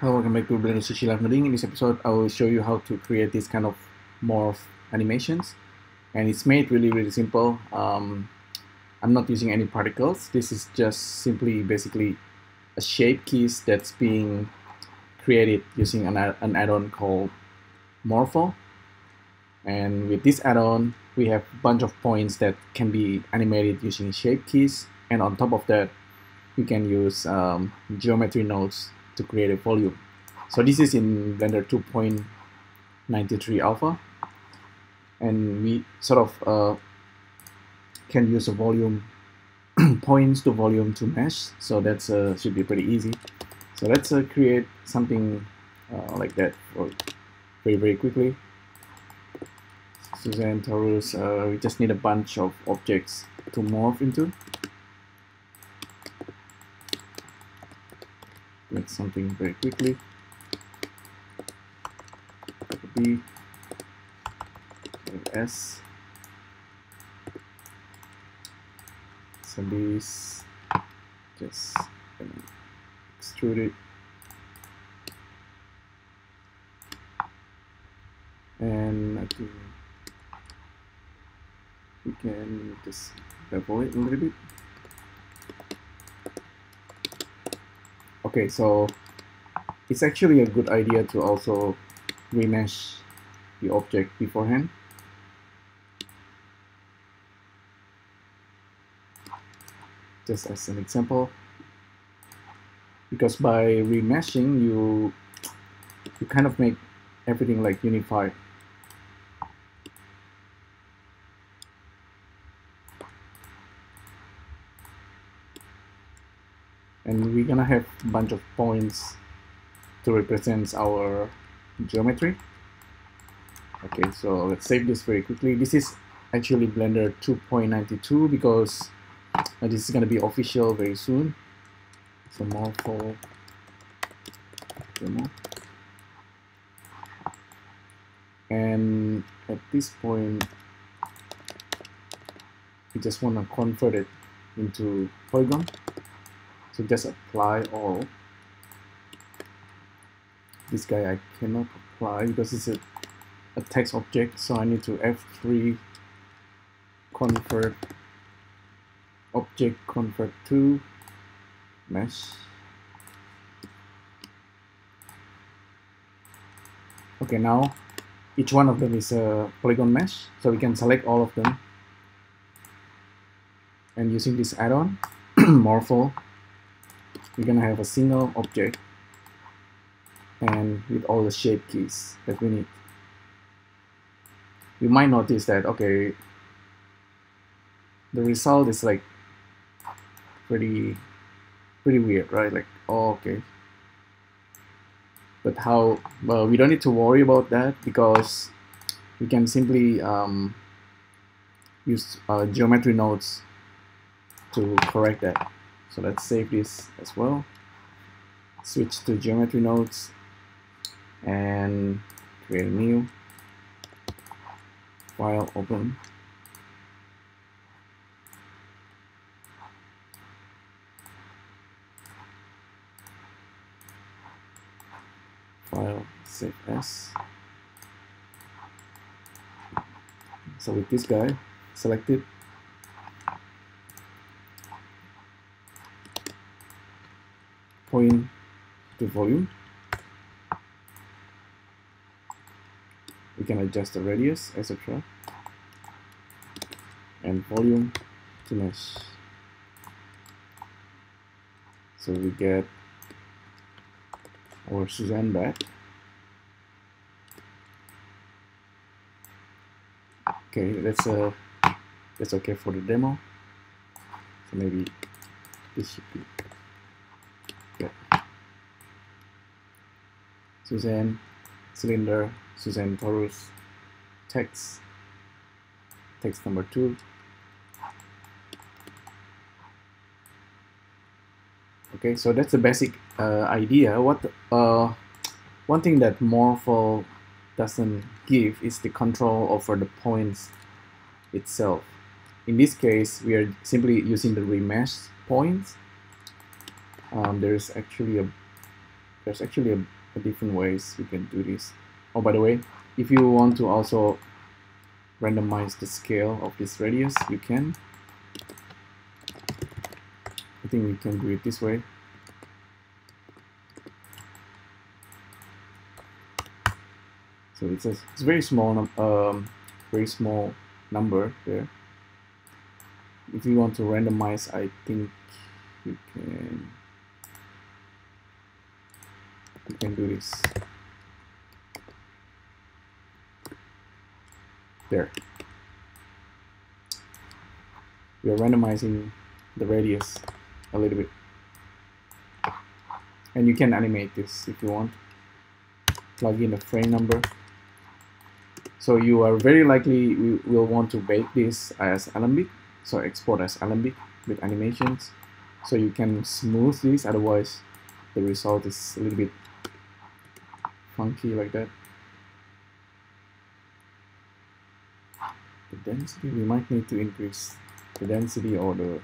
Hello, welcome back to Blender Sushi Nerding. In this episode, I will show you how to create this kind of morph animations. And it's made really, really simple. Um, I'm not using any particles. This is just simply basically a shape keys that's being created using an, an add-on called Morphle. And with this add-on, we have a bunch of points that can be animated using shape keys. And on top of that, we can use um, geometry nodes to create a volume. So this is in Blender 2.93 alpha. And we sort of uh, can use a volume points to volume to mesh. So that uh, should be pretty easy. So let's uh, create something uh, like that very very quickly. Suzanne Torus uh, we just need a bunch of objects to morph into make something very quickly. B. S. So these just extrude it. And I think we can just bevel it a little bit Okay, so it's actually a good idea to also remesh the object beforehand. Just as an example, because by remeshing, you you kind of make everything like unified. and we're gonna have a bunch of points to represent our geometry. Okay so let's save this very quickly. This is actually blender 2.92 because uh, this is gonna be official very soon. So more for demo. And at this point we just want to convert it into polygon so just apply all. This guy I cannot apply because it's a, a text object so I need to F3 convert object convert to mesh. Okay now each one of them is a polygon mesh so we can select all of them. And using this add-on Morphle we're gonna have a single object and with all the shape keys that we need. You might notice that, okay, the result is like pretty, pretty weird, right? Like, oh, okay. But how, well, we don't need to worry about that because we can simply um, use uh, geometry nodes to correct that. So let's save this as well. Switch to geometry nodes and create a new file open. File save as. So with this guy selected, point to volume. We can adjust the radius, etc. And volume to mesh. So we get our Suzanne back. Okay, that's uh that's okay for the demo. So maybe this should be Suzanne, cylinder, Suzanne Torus, text, text number two. Okay, so that's the basic uh, idea. What uh, one thing that Morphle doesn't give is the control over the points itself. In this case, we are simply using the remesh points. Um, there's actually a there's actually a different ways we can do this. Oh, by the way, if you want to also randomize the scale of this radius, you can. I think we can do it this way. So it's a it's very small um, very small number there. If you want to randomize, I think you can you can do this. There. We are randomizing the radius a little bit. And you can animate this if you want. Plug in the frame number. So you are very likely we will want to bake this as Alembic. So export as Alembic with animations. So you can smooth this, otherwise the result is a little bit funky like that. The density, we might need to increase the density or the,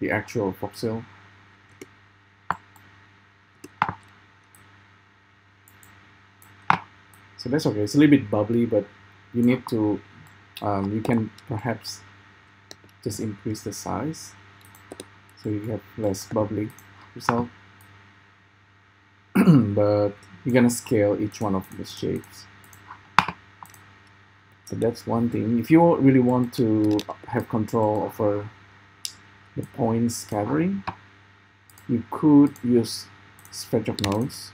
the actual voxel. So that's okay, it's a little bit bubbly, but you need to, um, you can perhaps just increase the size so you have less bubbly result. But you're gonna scale each one of the shapes. So that's one thing. If you really want to have control over the point scattering, you could use Sverchok nodes.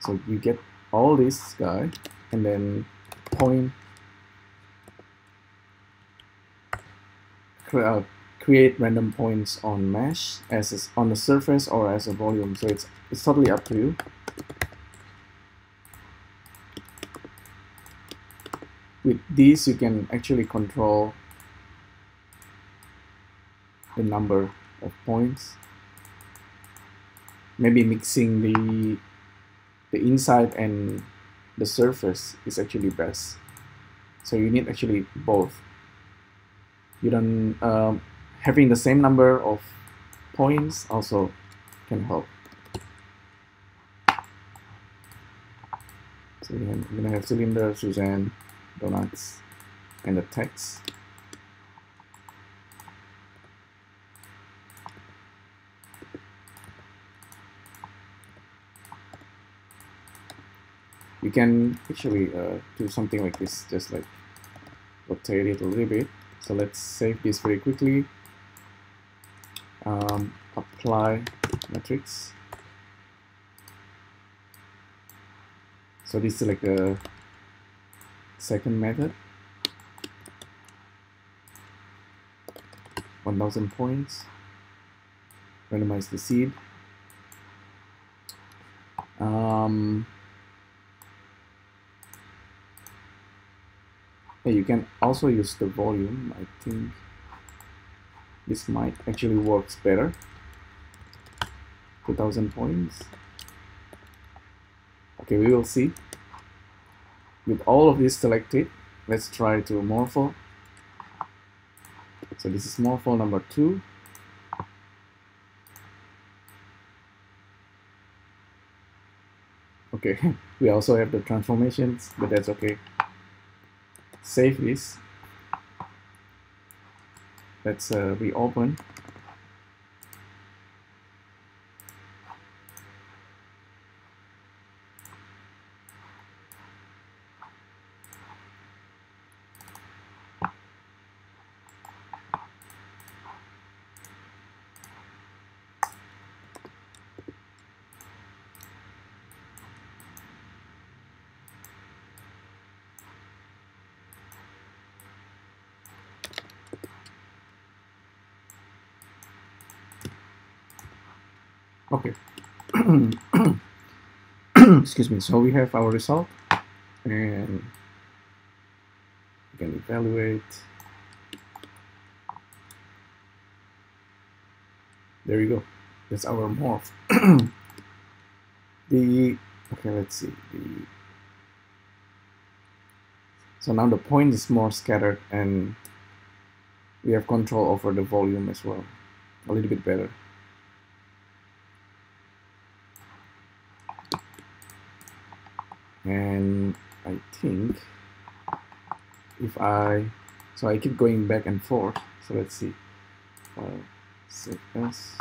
So you get all this guy and then point uh, create random points on mesh as on the surface or as a volume. So it's it's totally up to you. With these, you can actually control the number of points. Maybe mixing the the inside and the surface is actually best. So you need actually both. You don't um, having the same number of points also can help. So we're gonna have cylinder, Suzanne, donuts, and the text. You can actually uh, do something like this, just like rotate it a little bit. So let's save this very quickly. Um, apply matrix. So this is like the second method. 1000 points. Randomize the seed. Um, yeah, you can also use the volume. I think this might actually works better. 2000 points. Okay, we will see. With all of this selected, let's try to Morphle. So this is Morphle number two. Okay, we also have the transformations, but that's okay save this let's uh, reopen Okay. Excuse me. So we have our result and we can evaluate. There you go. That's our morph. the okay, let's see. The so now the point is more scattered and we have control over the volume as well. a little bit better. And I think if I, so I keep going back and forth. So let's see. File, save as.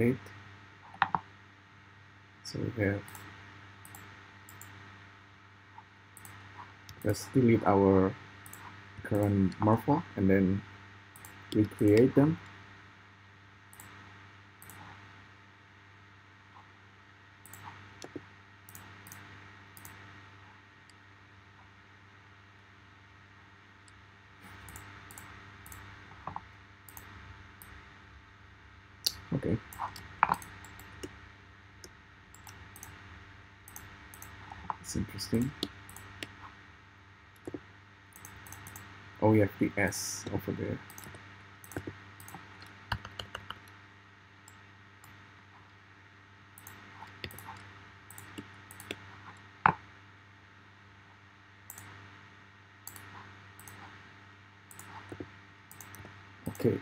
date. So we have let's delete our current Morphle and then recreate them. Okay. It's interesting. Oh, we have the S over there. Okay.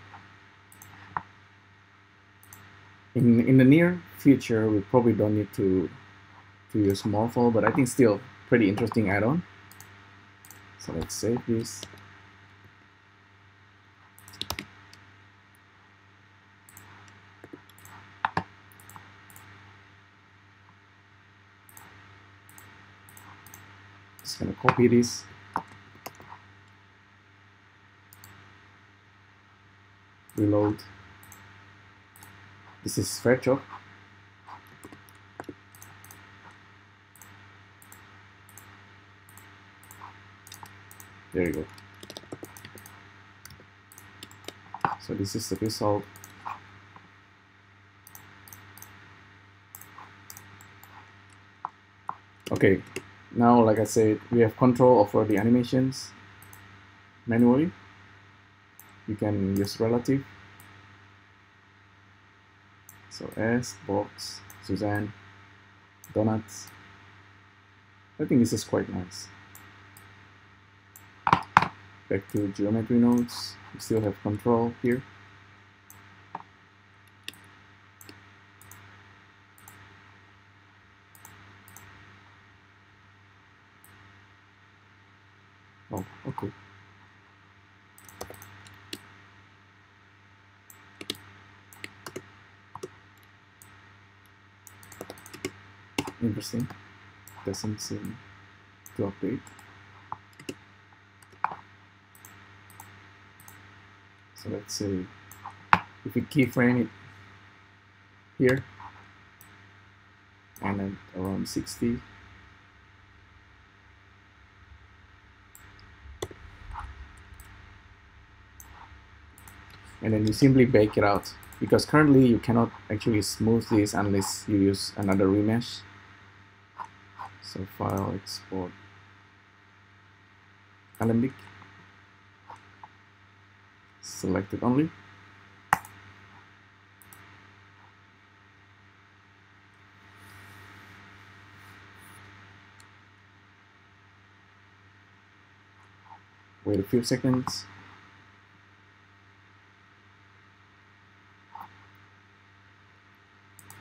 In, in the near future, we probably don't need to to use Morphle, but I think still pretty interesting add-on. So let's save this. Just gonna copy this. Reload. This is Sverchok. There you go. So this is the result. Okay, now like I said, we have control over the animations manually. You can use relative. So S, box, Suzanne, donuts. I think this is quite nice back to geometry nodes. We still have control here. Oh, oh okay. Interesting. Doesn't seem to update. So let's say if we keyframe it here. And then around 60 and then you simply bake it out. Because currently you cannot actually smooth this unless you use another remesh. So file export. Alembic selected only. Wait a few seconds.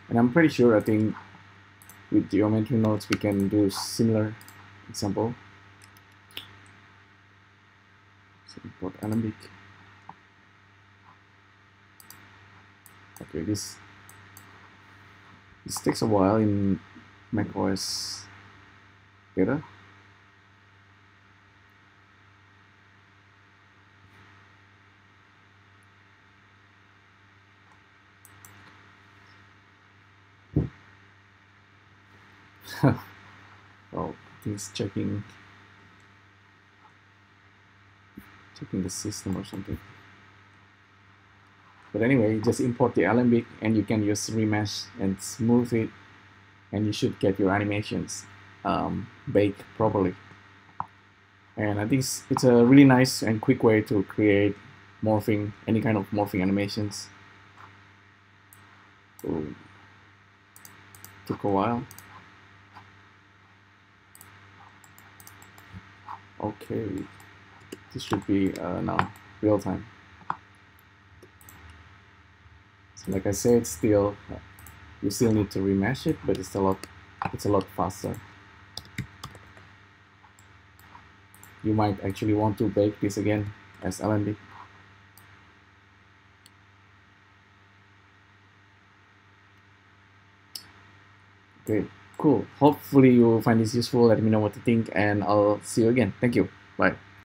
And I'm pretty sure I think with geometry nodes we can do similar example. So import Alembic. Okay, this this takes a while in macOS beta. oh, he's checking checking the system or something. But anyway, just import the Alembic and you can use remesh and smooth it and you should get your animations um, baked properly. And I think it's, a really nice and quick way to create morphing, any kind of morphing animations. Ooh. Took a while. Okay, this should be uh, now real time. So like I said, still you still need to remesh it, but it's a lot it's a lot faster. You might actually want to bake this again as LND. Okay, cool. Hopefully you find this useful. Let me know what you think and I'll see you again. Thank you. Bye.